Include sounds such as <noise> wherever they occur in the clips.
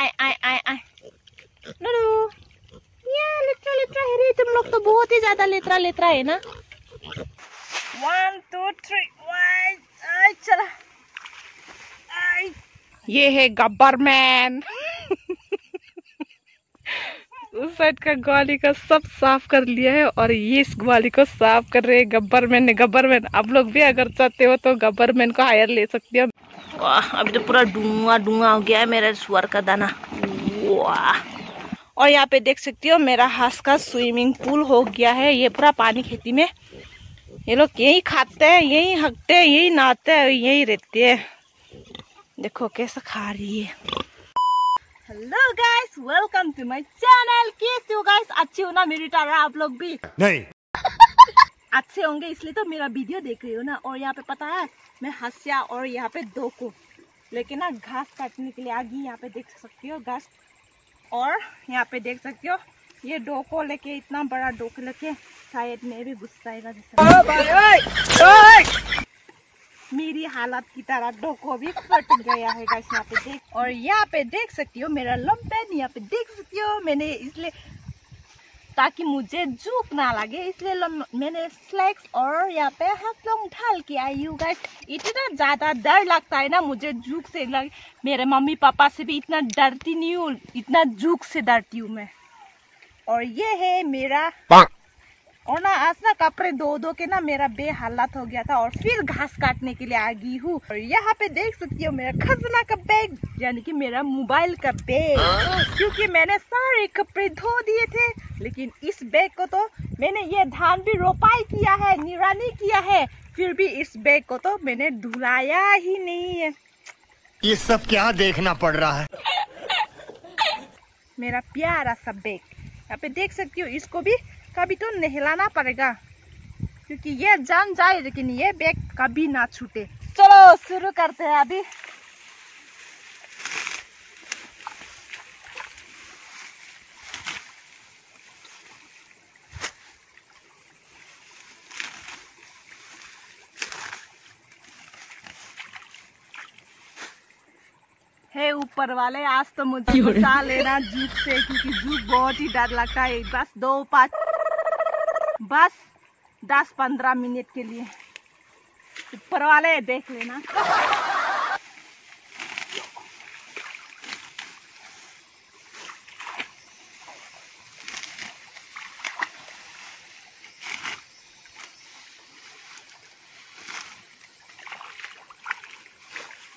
आए आए आए आए नडू लेत्रा लेत्रा है रे तुम लोग तो बहुत ही ज़्यादा लेत्रा लेत्रा है ना? वन टू थ्री चला। ये है गब्बर मैन उस साइड का ग्वाली का सब साफ़ कर लिया है और ये इस ग्वाली को साफ़ कर रहे हैं गब्बर मैन ने। गब्बर मैन आप लोग भी अगर चाहते हो तो गब्बर मैन को हायर ले सकते हो। वाह, अभी तो पूरा डूँगा डूँगा हो गया है मेरा सुअर का दाना। वाह। और यहाँ पे देख सकती हो, मेरा हाथ का स्विमिंग पूल हो गया है। ये पूरा पानी खेती में। ये लोग यही खाते हैं, यही हकते हैं, यही नहाते हैं, यही रहते हैं। देखो कैसा खा रही है। Hello guys welcome to my channel कैसे हो गाइस अच्छे हो ना मेरी तरह आप लोग भी? नहीं। <laughs> अच्छे होंगे इसलिए तो मेरा वीडियो देख रही हो ना। और यहाँ पे पता है मैं हंसिया और यहाँ पे दो को। लेकिन ना घास काटने के लिए आ गई यहाँ पे देख सकती हो घास। और यहाँ पे देख सकती हो ये डोको लेके इतना बड़ा डोको लेके शायद मैं भी गुस्साएगा मेरी हालत की तरह डोको भी फट गया है गाइस यहाँ पे देख। और यहाँ पे देख सकती हो, मेरा लंपेन यहाँ पे देख सकती हो, मैंने इसलिए ताकि मुझे झूक ना लगे, इसलिए मैंने स्लैक्स और यहाँ पे हाथ लॉन्ग ढाल के आई हूँ गाइस इतना ज़्यादा डर लगता है ना मुझे झूक से लग मेरे मम्मी पापा से भी इतना डरती नहीं हूँ, इतना झूक से डरती हूँ मैं। और ये है मेरा और ना आज ना कपड़े धो दो के ना मेरा बेहालत हो गया था और फिर घास काटने के लिए आ गई हूँ। और यहाँ पे देख सकती हो मेरा खजना का बैग यानी कि मेरा मोबाइल का बैग। क्योंकि मैंने सारे कपड़े धो दिए थे लेकिन इस बैग को तो मैंने ये धान भी रोपाई किया है निरानी किया है फिर भी इस बैग को तो मैंने धुलाया ही नहीं है। ये सब क्या देखना पड़ रहा है? मेरा प्यारा सा बैग। यहाँ पे देख सकती हो इसको भी कभी तो नहलाना पड़ेगा। क्योंकि ये जान जाए लेकिन ये बैग कभी ना छूटे। चलो शुरू करते हैं अभी। हे ऊपर वाले आज तो मुझे लेना जूक से क्योंकि जूक बहुत ही डर लगता है। बस दो पाँच। बस दस पंद्रह मिनट के लिए। ऊपर वाले देख लेना।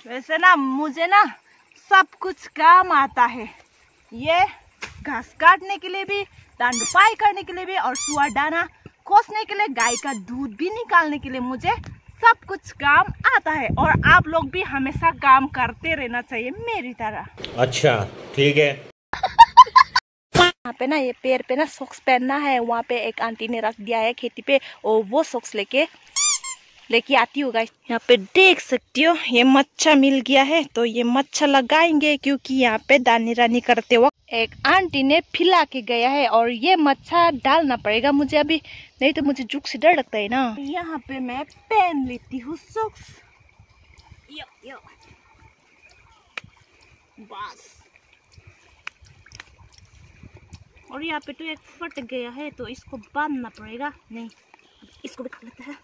वैसे ना, मुझे ना सब कुछ काम आता है। ये घास काटने के लिए भी दंड रुपाई करने के लिए भी और सुअर दाना खोसने के लिए गाय का दूध भी निकालने के लिए मुझे सब कुछ काम आता है और आप लोग भी हमेशा काम करते रहना चाहिए मेरी तरह। अच्छा ठीक है। यहाँ पे ना ये पेड़ पे ना सॉक्स पहनना है वहाँ पे एक आंटी ने रख दिया है खेती पे और वो सॉक्स लेके लेके आती हूँ गाइस यहाँ पे देख सकती हो ये मच्छा मिल गया है तो ये मच्छा लगाएँगे क्योंकि यहाँ पे दानी रानी करते वक्त एक आंटी ने फिला के गया है और ये मच्छा डालना पड़ेगा मुझे अभी नहीं तो मुझे जुक से डर लगता है ना। यहाँ पे मैं पहन लेती हूँ सॉक्स यो यो बस और यहाँ पे तो एक फट गया है तो इसको बांधना पड़ेगा। नहीं इसको भी खा लेता है।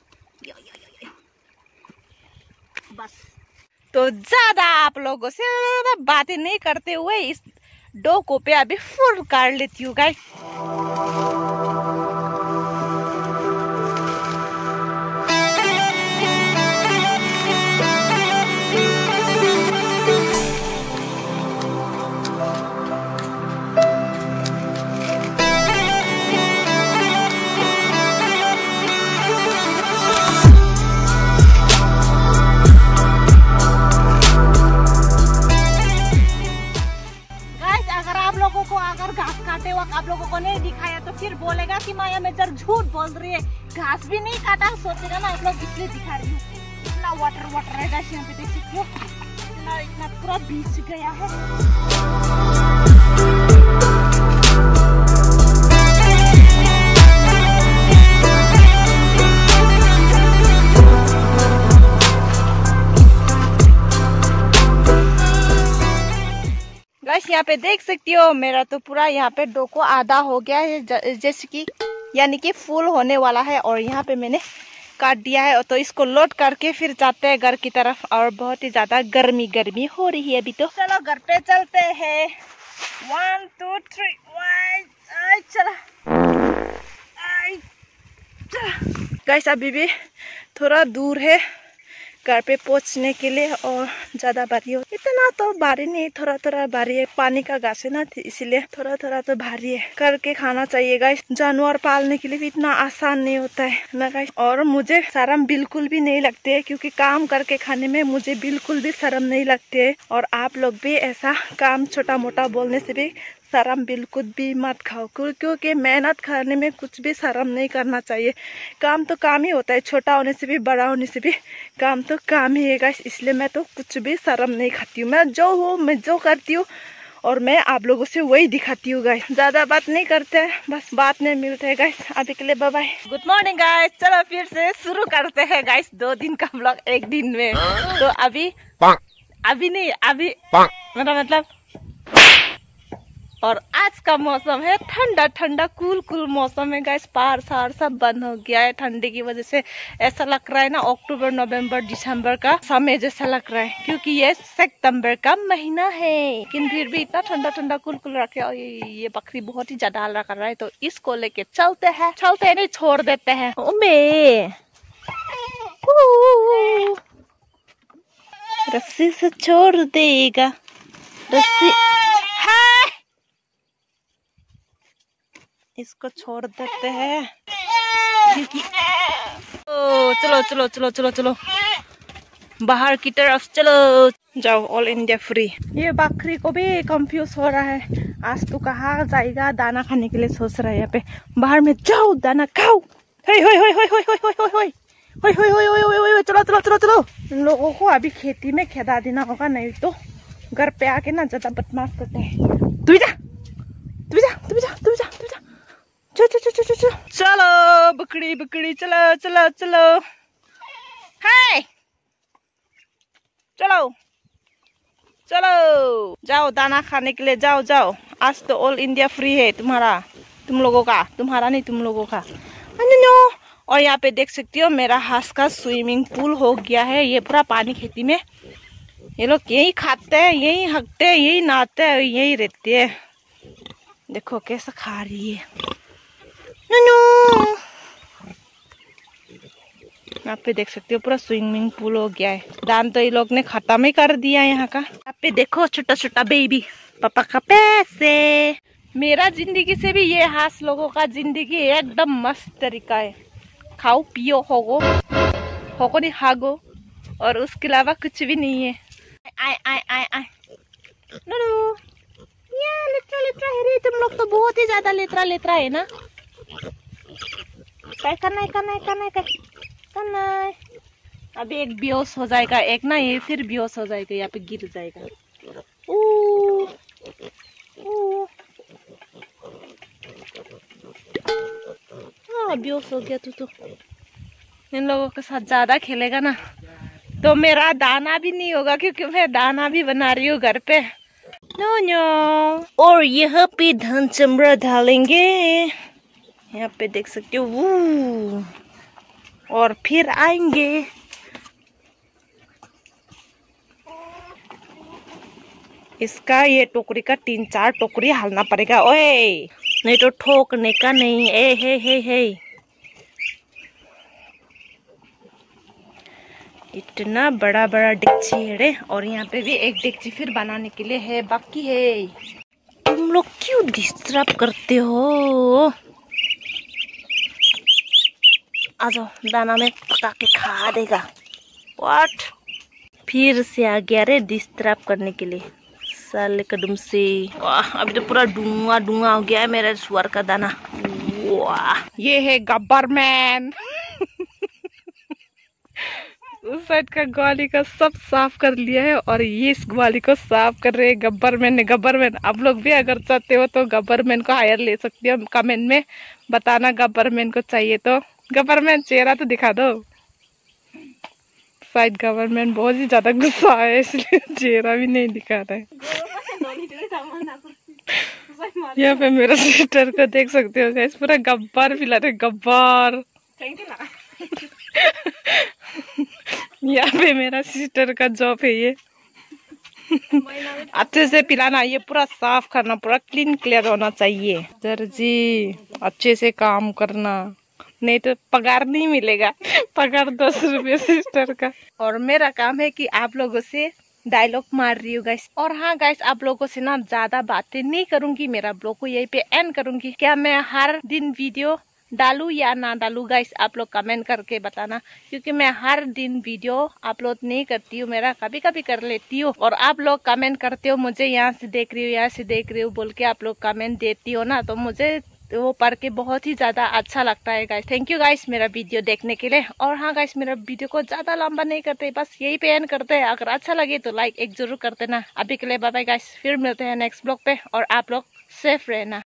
बस। तो ज़्यादा आप लोगों से बातें नहीं करते हुए इस डो को पे अभी फुल कर लेती हूँ गाइस काटे वक्त आप लोगों को नहीं दिखाया तो फिर बोलेगा कि माया में जर झूठ बोल रही है। घास भी नहीं काटा सोचेगा ना आप लोग इसलिए दिखा रही हूँ। इतना वाटर वाटर है यहाँ पे देख सकते हो इतना इतना पूरा बीच गया है। यहाँ पे देख सकती हो, मेरा तो पूरा यहाँ पे डोको आधा हो गया है जैसे कि, यानी कि फुल होने वाला है और यहाँ पे मैंने काट दिया है। तो इसको लोड करके फिर जाते हैं घर की तरफ़ और बहुत ही ज़्यादा गर्मी गर्मी हो रही है अभी तो। चलो घर पे चलते हैं। वन टू थ्री चलो। अभी भी थोड़ा दूर है। घर पे पहुँचने के लिए और ज़्यादा भारी हो। इतना तो भारी नहीं थोड़ा थोड़ा भारी है। पानी का घास है ना इसीलिए थोड़ा थोड़ा तो भारी है। करके खाना चाहिए गाइस जानवर पालने के लिए भी इतना आसान नहीं होता है, ना गाइस और मुझे शर्म बिल्कुल भी नहीं लगती है, क्योंकि काम करके खाने में मुझे बिल्कुल भी शर्म नहीं लगती है। और आप लोग भी ऐसा काम छोटा मोटा बोलने से भी शर्म बिल्कुल भी मत खाओ क्योंकि मेहनत करने में कुछ भी शर्म नहीं करना चाहिए। काम तो काम ही होता है छोटा होने से भी बड़ा होने से भी। काम तो काम ही है इसलिए मैं तो कुछ भी शर्म नहीं खाती हूँ। मैं जो हूँ मैं जो करती हूँ और मैं आप लोगों से वही दिखाती हूँ गाइस ज़्यादा बात नहीं करते हैं बस बात नहीं मिलते हैं गाइस अभी के लिए bye bye good morning guys चलो फिर से शुरू करते हैं गाइस दो दिन का ब्लॉग एक दिन में। तो अभी अभी नहीं अभी मेरा मतलब और आज का मौसम है ठंडा ठंडा कूल कूल मौसम है। गैस पार सार सब बंद हो गया है ठंडी की वजह से। ऐसा लग रहा है ना अक्टूबर नवंबर दिसंबर का समय जैसा लग रहा है क्योंकि ये सितंबर का महीना है। लेकिन फिर भी इतना ठंडा ठंडा कूल कूल रखे और ये, बकरी बहुत ही ज़्यादा हल्ला कर रहा है तो इसको लेके चलते हैं। चलते है नहीं छोड़ देते हैं। रस्सी से छोड़ देगा। रस्सी। इसको छोड़ देते हैं ओ, चलो चलो चलो चलो चलो बाहर की तरफ़ चलो जाओ ऑल इंडिया फ्री ये बकरी को भी कंफ्यूज हो रहा है आज तो कहा जाएगा दाना खाने के लिए सोच रहा है यहाँ पे बाहर में जाओ दाना खाओ चलो चलो चलो चलो लोगों को अभी खेती में खेदा देना होगा नहीं तो घर पे आके ना ज़्यादा बदमाश करते हैं तू जा तू जा तू जा तू जा तू जा चलो बकड़ी बकड़ी चलो चलो चलो। हाय चलो। चलो। जाओ, दाना खाने के लिए जाओ जाओ। आज तो ऑल इंडिया फ्री है तुम्हारा। तुम लोगों का। तुम्हारा नहीं, तुम लोगों का। और यहाँ पे देख सकती हो, मेरा हाथ का स्विमिंग पूल हो गया है। ये पूरा पानी खेती में। ये लोग यही खाते हैं, यही हकते हैं, यही नहाते हैं, यही रहते हैं। देखो कैसा खा रही है। आप पे देख सकते हो पूरा स्विमिंग पूल हो गया है। दान तो ये लोग ने खत्म ही कर दिया यहाँ का। आप पे देखो छोटा छोटा बेबी पापा का पैसे। मेरा ज़िंदगी से भी ये हास लोगों का ज़िंदगी एकदम मस्त तरीका है। खाओ, पियो, होगो। होगो नहीं, हागो। और उसके अलावा कुछ भी नहीं है। आए आए आए आए। लेत्रा लेत्रा है रे, तुम लोग तो बहुत ही ज़्यादा लेत्रा लेत्रा है ना? काय करना है करना है करना है करना है अभी एक बेहोश हो जाएगा एक ना ये फिर बेहोश हो जाएगा यहाँ पे गिर जाएगा। ओ, ओ, हाँ बेहोश हो गया तू तो। इन लोगों के साथ ज़्यादा खेलेगा ना तो मेरा दाना भी नहीं होगा क्योंकि मैं दाना भी बना रही हूँ घर पे। No no. और यह पे धन चमड़ा डालेंगे। यहाँ पे देख सकते हो वो और फिर आएँगे। इसका ये टोकरी का तीन चार टोकरी हालना पड़ेगा। ओए, नहीं तो ठोकने का नहीं। ए, हे हे हे। इतना बड़ा बड़ा डिक्ची है रे, और यहाँ पे भी एक डिक्ची फिर बनाने के लिए है, बाकी है। तुम लोग क्यों डिस्टर्ब करते हो? आ जाओ दाना में पका के खा देगा। वाट फिर से आ गया रे डिस्टर्ब करने के लिए। साले कदम से। वाह, अभी तो पूरा डूँगा डूँगा हो गया है मेरा सुअर का दाना। वाह। ये है गब्बर मैन। <laughs> उस साइड का ग्वाली का सब साफ़ कर लिया है और ये इस ग्वाली को साफ़ कर रहे हैं गब्बर मैन ने। गब्बर मैन, आप लोग भी अगर चाहते हो तो गब्बर मैन को हायर ले सकते हो। कमेंट में बताना गब्बर मैन को चाहिए तो। गवर्नमेंट चेहरा तो दिखा दो। शायद गवर्नमेंट बहुत ही ज़्यादा गुस्सा है, इसलिए चेहरा भी नहीं दिखा रहा है। यहाँ पे मेरा सिस्टर को देख सकते हो गैस पूरा गब्बर फिला रहे गब्बर। यहाँ पे मेरा सिस्टर का जॉब है ये। अच्छे से पिलाना, ये पूरा साफ़ करना, पूरा क्लीन क्लियर होना चाहिए। सर जी, अच्छे से काम करना। नहीं तो पगार नहीं मिलेगा। पगार दस रुपये सिस्टर का। और मेरा काम है कि आप लोगों से डायलॉग मार रही हूँ गाइस और हाँ गाइस आप लोगों से ना ज़्यादा बातें नहीं करूँगी। मेरा ब्लॉग को यही पे एंड करूँगी। क्या मैं हर दिन वीडियो डालू या ना डालू गाइस आप लोग कमेंट करके बताना। क्योंकि मैं हर दिन वीडियो अपलोड नहीं करती हूँ, मेरा कभी कभी कर लेती हूँ। और आप लोग कमेंट करते हो, मुझे यहाँ से देख रही हूँ, यहाँ से देख रही हूँ, बोल के आप लोग कमेंट देती हो ना तो मुझे वो पढ़ के बहुत ही ज़्यादा अच्छा लगता है गाइस थैंक यू गाइस मेरा वीडियो देखने के लिए. और हाँ गाइस मेरा वीडियो को ज़्यादा लंबा नहीं करते, बस यही पे करते हैं. अगर अच्छा लगे तो लाइक एक ज़रूर कर देना. अभी के लिए बाय बाय गाइस फिर मिलते हैं नेक्स्ट ब्लॉग पे और आप लोग सेफ़ रहना.